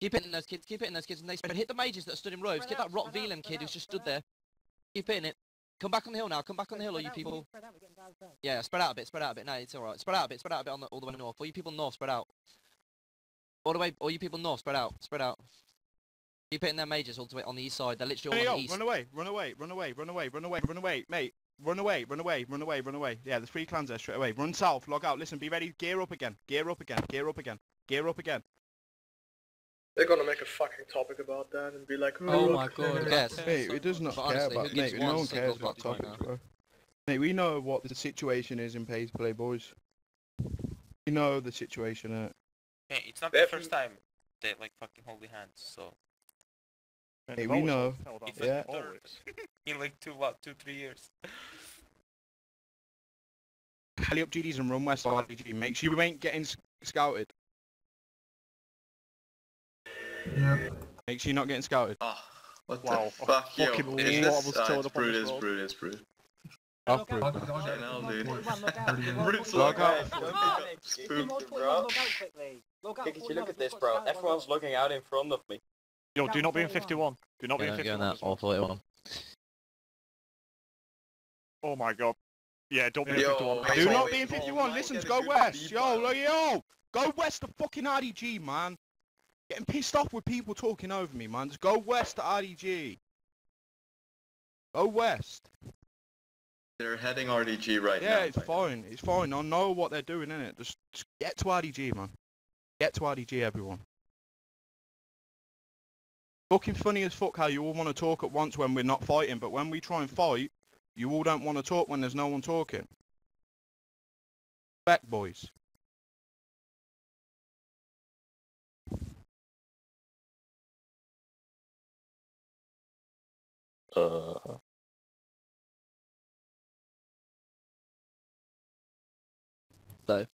Keep hitting those kids, keep hitting those kids, and they spread. Hit the mages that stood in rows. Get that Rot Velam kid who's just stood there. Keep hitting it. Come back on the hill now. Come back on the hill, all you people. Yeah, spread out a bit. Spread out a bit. No, it's all right. Spread out a bit. Spread out a bit on the, all the way north. All you people north, spread out. All the way. All you people north, spread out. Spread out. Keep hitting their mages all the way on the east side. They're literally Hey, all on yo, the east. run away, run away, run away, run away, run away, run away, mate. Run away, run away, run away, run away. Yeah, there's three clans there straight away. Run south, log out. Listen, be ready. Gear up again. Gear up again. Gear up again. Gear up again. They're gonna make a fucking topic about that and be like, Oh look, my god. Who cares? Mate, it does not But care honestly, about who mate. No one one cares about fuck right topics, bro. Mate, we know what the situation is in pay to play, boys. We know the situation. Uh, Hey, it's not the first time they like fucking hold their hands, so Hey, we know. it's Yeah. third in like two what two three years. Heli up GDs and run west RDG. Make sure you ain't getting scouted. Yeah. Make sure you're not getting scouted. Oh, what Wow, the fuck, yo? fucking Is weird. this... What was told uh, it's up on brute, this it's road. brute, it's brute. Off brute. Log- log Fucking out. hell, dude. Log out. Brute's Log log out. out. Spooked, bro. Kickers, you look at this, bro. Everyone's looking out in front of me. Yo, do not be in 51. Do not be Yeah, in don't 51. go in that as well. or 41. Oh my god. Yeah, don't be in Yo, 51. hey, Do so not wait, be in oh, 51. man, Listen, get a go good west. beat, Yo, man. look, yo. Go west to fucking RDG, man. Getting pissed off with people talking over me, man. Just go west to RDG. Go west. They're heading RDG right now. Yeah, it's fine. It's fine. I know what they're doing, innit? Just, just get to RDG, man. Get to RDG, everyone. Fucking funny as fuck how you all want to talk at once when we're not fighting, but when we try and fight, you all don't want to talk when there's no one talking. Back, boys. Uh, So,